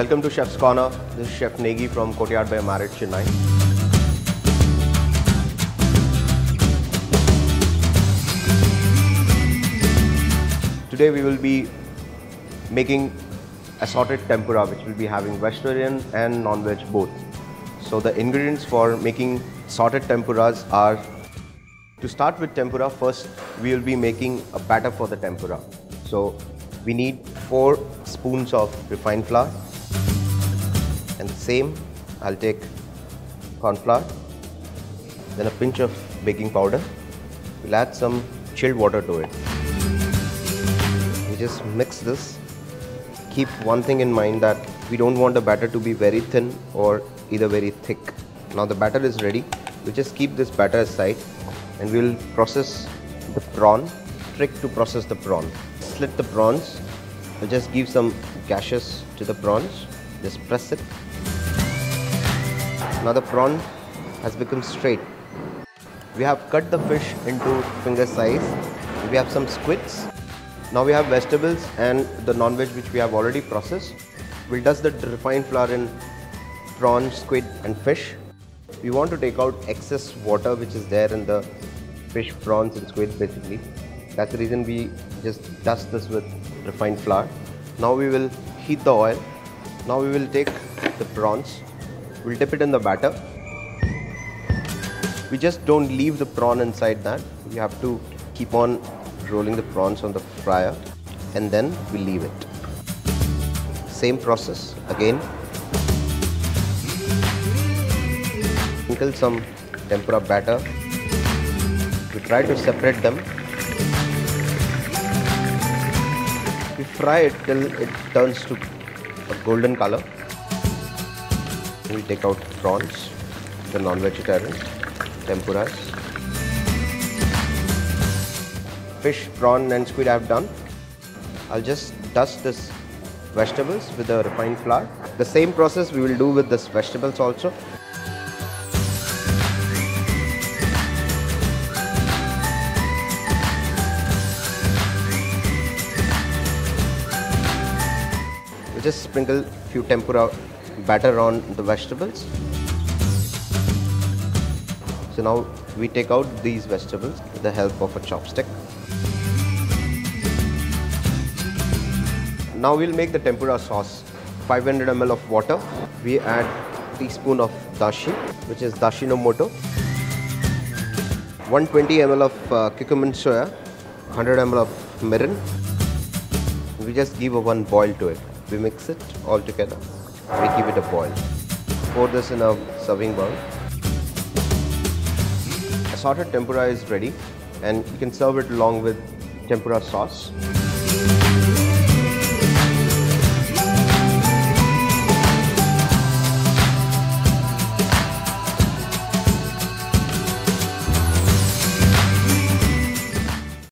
Welcome to Chef's Corner. This is Chef Negi from Courtyard by Marriott, Chennai. Today we will be making assorted tempura which will be having vegetarian and non-veg both. So the ingredients for making assorted tempuras are to start with tempura first we will be making a batter for the tempura. So we need 4 spoons of refined flour and the same I'll take corn flour then a pinch of baking powder. We'll add some chilled water to it. We just mix this. Keep one thing in mind that we don't want the batter to be very thin or either very thick. Now the batter is ready. We just keep this batter aside and we'll process the prawn trick to process the prawn. Slit the prawns. We'll just give some gashes to the prawns. Just press it now the prawn has become straight. We have cut the fish into finger size. We have some squids. Now we have vegetables and the non-veg which we have already processed. We'll dust the refined flour in prawn, squid and fish. We want to take out excess water which is there in the fish, prawns and squid basically. That's the reason we just dust this with refined flour. Now we will heat the oil. Now we will take the prawns We'll dip it in the batter. We just don't leave the prawn inside that. We have to keep on rolling the prawns on the fryer and then we leave it. Same process again. Sprinkle some tempura batter. We try to separate them. We fry it till it turns to a golden color we take out prawns, the non-vegetarian, tempuras. Fish, prawn and squid I have done. I'll just dust this vegetables with the refined flour. The same process we will do with this vegetables also. Just sprinkle few tempura batter on the vegetables. So now we take out these vegetables with the help of a chopstick. Now we'll make the tempura sauce. 500 ml of water. We add teaspoon of dashi, which is dashi no moto. 120 ml of uh, Kikkoman soya. 100 ml of mirin. We just give a one boil to it. We mix it all together we keep it a boil. Pour this in a serving bowl. Assorted tempura is ready and you can serve it along with tempura sauce.